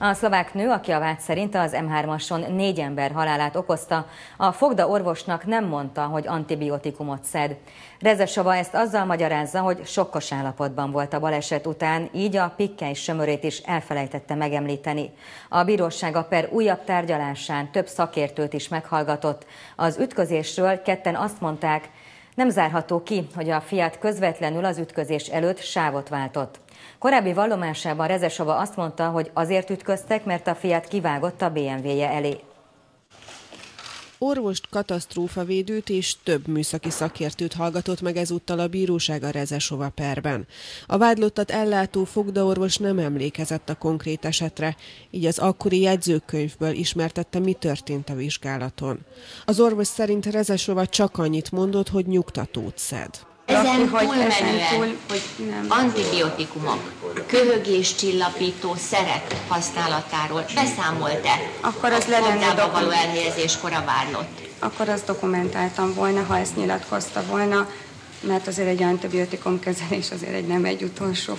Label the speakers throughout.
Speaker 1: A szlovák nő, aki a vád szerint az M3-ason négy ember halálát okozta, a fogda orvosnak nem mondta, hogy antibiotikumot szed. Rezesova ezt azzal magyarázza, hogy sokkos állapotban volt a baleset után, így a pikkely sömörét is elfelejtette megemlíteni. A bíróság a per újabb tárgyalásán több szakértőt is meghallgatott. Az ütközésről ketten azt mondták, nem zárható ki, hogy a Fiat közvetlenül az ütközés előtt sávot váltott. Korábbi vallomásában Rezesova azt mondta, hogy azért ütköztek, mert a Fiat kivágott a BMW-je elé.
Speaker 2: Orvost, katasztrófavédőt és több műszaki szakértőt hallgatott meg ezúttal a bíróság a Rezesova perben. A vádlottat ellátó fogdaorvos nem emlékezett a konkrét esetre, így az akkori jegyzőkönyvből ismertette, mi történt a vizsgálaton. Az orvos szerint Rezesova csak annyit mondott, hogy nyugtatót szed.
Speaker 3: Ezen túlmenően, túl, hogy antibiotikumok, köhögés csillapító szerek használatáról beszámolt-e?
Speaker 4: Akkor az le lenne
Speaker 3: való elhelyezéskor a vádlott?
Speaker 4: Akkor azt dokumentáltam volna, ha ezt nyilatkozta volna, mert azért egy antibiotikum kezelés azért egy nem egy utolsó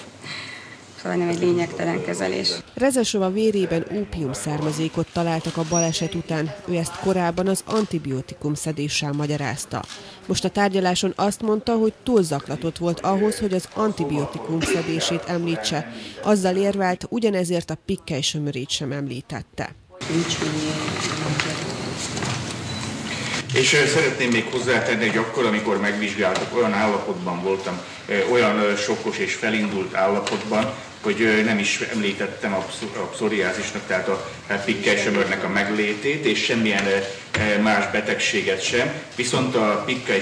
Speaker 4: szóval nem egy lényegtelen kezelés.
Speaker 2: Rezesova vérében ópium származékot találtak a baleset után. Ő ezt korábban az antibiotikum szedéssel magyarázta. Most a tárgyaláson azt mondta, hogy túl zaklatott volt ahhoz, hogy az antibiotikum szedését említse. Azzal érvelt, ugyanezért a pikkely sömörét sem említette.
Speaker 5: És szeretném még hozzátenni, hogy akkor, amikor megvizsgáltak, olyan állapotban voltam, olyan sokkos és felindult állapotban, hogy nem is említettem a pszoriázisnak, tehát a pikkely a meglétét, és semmilyen más betegséget sem, viszont a pikkely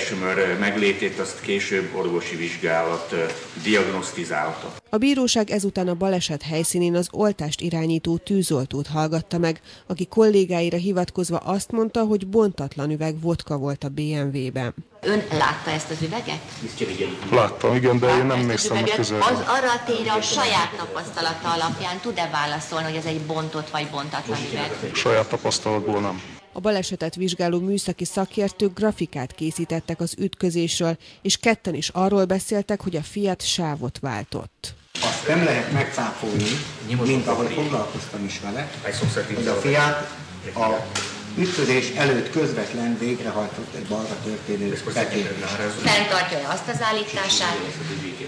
Speaker 5: meglétét azt később orvosi vizsgálat diagnosztizálta.
Speaker 2: A bíróság ezután a baleset helyszínén az oltást irányító tűzoltót hallgatta meg, aki kollégáira hivatkozva azt mondta, hogy bontatlan üveg vodka volt a BMW-ben.
Speaker 3: Ön látta ezt az üveget?
Speaker 6: Láttam, igen, de én nem néztem meg közel.
Speaker 3: Az arra a tényre a saját tapasztalata alapján tud-e válaszolni, hogy ez egy bontott vagy bontatlan üveg?
Speaker 6: Saját tapasztalatból nem.
Speaker 2: A balesetet vizsgáló műszaki szakértők grafikát készítettek az ütközésről, és ketten is arról beszéltek, hogy a Fiat sávot váltott.
Speaker 7: Azt nem lehet megcáfolni, mint ahogy foglalkoztam is vele, hogy a Fiat a ütközés előtt közvetlen végrehajtott egy balra történő betérést.
Speaker 3: Fentartja-e azt az állítását,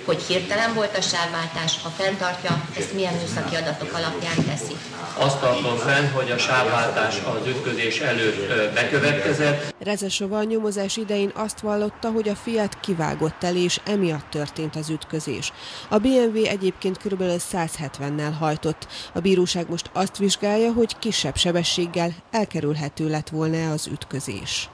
Speaker 3: hogy hirtelen volt a sávváltás, ha fenntartja, ezt milyen műszaki adatok alapján teszi?
Speaker 8: Azt tartom fenn, hogy a sávváltás az ütközés előtt bekövetkezett.
Speaker 2: Rezesova a nyomozás idején azt vallotta, hogy a Fiat kivágott el, és emiatt történt az ütközés. A BMW egyébként kb. 170-nel hajtott. A bíróság most azt vizsgálja, hogy kisebb sebességgel elkerülhető lett volna az ütközés.